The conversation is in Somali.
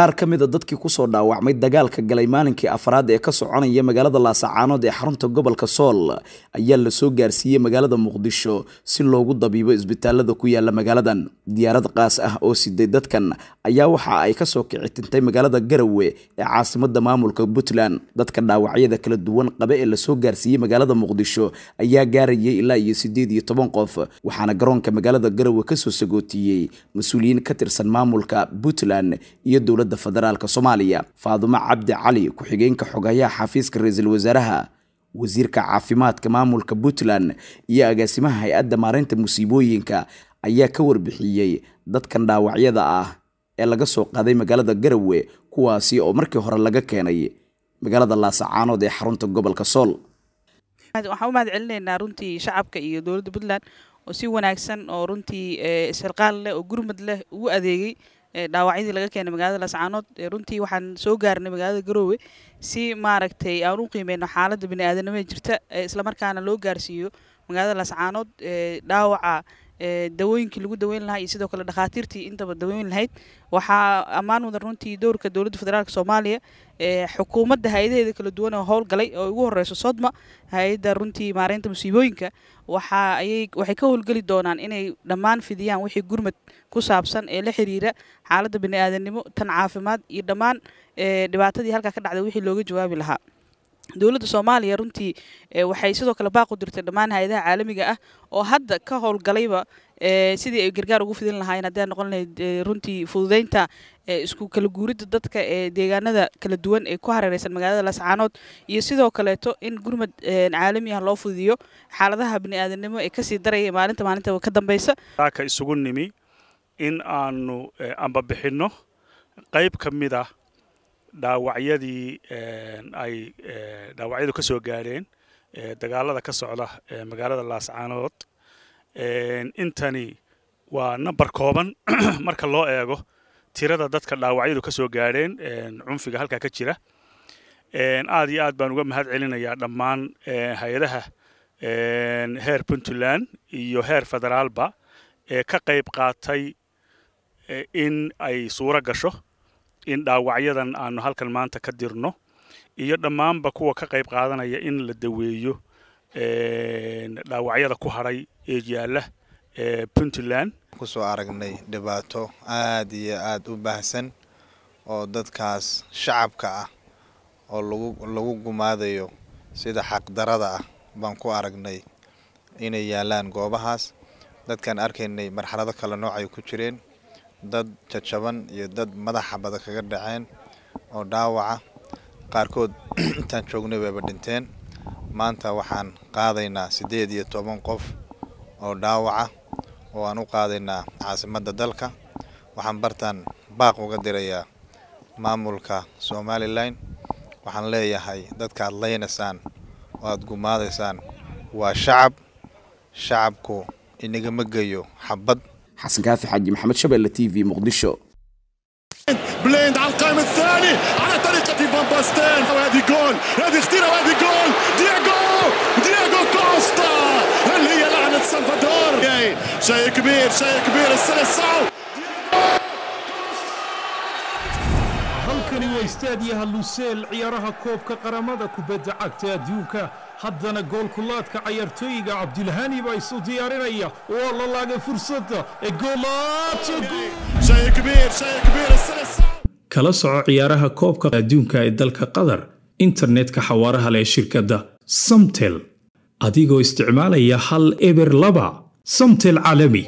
qaar ka mid a dadkii ku soo dhaawacmay dagaalka galay maalinkii afraad ee ka soconaya magaalada laasacaanood ee xarunta gobolka sool ayaa la soo gaarsiiyey magaalada muqdisho si loogu dabiibo isbitaalada ku yaalla magaaladan. Diyaarad qaas ah oo siday dadkan ayaa waxa ay ka soo kici tintay magaalada garawe ee caasimada maamulka puntland. Dadka dhaawacyada kala duwan qaba ee la soo gaarsiiyey magaalada muqdisho ayaa gaarayay ilaa iyo sideed iyo toban qof waxaana garoonka magaalada garawe ka soo sagootiyey mas'uuliyiin ka tirsan maamulka puntland iyo dowladda federaalk soomaaliya faadumo cabdi cali ku-xigeenka xogayaha xafiiska ra'iisul wasaaraha wasiirka caafimaadka maamulka puntland iyo agaasimaha hay'adda maareynta musiibooyinka ayaa ka warbixiyey dadkan dhaawacyada ah ee laga soo qaaday magaalada garawe kuwaasi oo markii hore laga keenay magaalada laasacaanood ee xarunta gobolka sool. Waxaan u mahad celinaynaa runtii shacabka iyo dowladda puntland oo si wanaagsan oo runtii isxilqaal leh oo gurmad leh ugu adeegay dhaawacyadii laga keenay magaalada laascaanood runtii waxaan soo gaarnay magaalada garoowe si maaragtay aan u qiimeyno xaaladda biniaadanimada jirta islamarkaana loo gaarsiiyo magaalada laascaanood dhaawaca dawooyinkii lagu daweyn lahaa iyo sidoo kale dhakhaatiirtii intaba daweyn lahayd waxaa ammaan mudan runtii dowrka dowladda federaalk soomaaliya xukuumadda hay'adaheeda kala duwan oo howlgalay oo ugu horeyso sodma hay'adda runtii maareynta musiibooyinka waxay ka howlgeli doonaan inay dhammaan fidiyaan wixii gurmad ku saabsan ee la xiriira xaaladda biniaadanimo tan caafimaad iyo dhammaan dhibaatadii halkaa ka dhacday wixii looga jawaabi lahaa dowladda soomaaliya runtii waxay sidoo kale baaq u dirtay dhammaan hay'adaha caalamiga ah oo hadda ka howlgalayba sidii ay gargaar ugu fidin lahaayeen haddii noqon lahayd runtii fududeynta isku kala guuridda dadka ee deegaanada kala duwan ee ku hareereysan magaalada laascaanood iyo sidoo kaleeto in gurmad caalami ah loo fudiyo xaaladaha biniaadanimo ee ka sii daraya maalinta maalinta ka dambeysa ka isugu nimi in aanu ambabixinno qayb ka mid ah dhaawacyadii ay dhaawacyadu ka soo gaadheen dagaalada ka socda magaalada laascaanood intani waa namber kooban marka loo eego tirada dadka dhaawacyadu ka soo gaadheen cunfiga halkaa ka jira. Aad iyo aad baan uga mahad celinayaa dhammaan hay'adaha heer puntland iyo heer federaalba ee ka qayb qaatay in ay suuro gasho in dhaawacyadan aanu halkan maanta ka dirno iyo dhammaanba kuwa ka qayb qaadanaya in la daweeyo dhaawacyada ku hadhay ee yaalla ee puntland. Kusoo aragnay dhibaato aad iyo aad u baahsan oo dadkaas shacabka ah oo lagu lagu gumaadayo sida xaqdarada ah baan ku aragnay inay yaallaan goobahaas. Dadkaan arkaynay marxalado kale nooc ay ku jireen dad jajaban iyo dad madaxa bada kaga dhaceen oo dhaawaca qaarkood intaan joognay wayba dhinteen. Maanta waxaan qaadaynaa siddeed iyo toban qof oo dhaawaca oo aan u qaadaynaa caasimadda dalka. Waxaan bartaan baaq uga dirayaa maamulka somalilan waxaan leeyahay dadkaad leynaysaan oo aad gumaadaysaan waa shacab. Shacabku inagama geyo xabad xasan kaafi xaaji maxamed shabeelle t v muqdisho بليند على القائم الثاني على طريقة فان باستين وهذه جول هذه خطيرة وهذه جول. دياغو دياغو كوستا اللي هي لعنة سلفادور. شيء كبير شيء كبير. السلسعو halkani waa istaadyaha luseel ciyaaraha koobka qaramada kubadda cagta adduunka. Haddana goolkulaadka cayaartooyiga cabdilhani baa isu diyaarinaya. Waa la laagay fursadda ee goolaadkala soco ciyaaraha koobka adduunka ee dalka qatar internetka xawaaraha leh shirkadda samtel. Adigoo isticmaalaya hal eber laba samtel caalami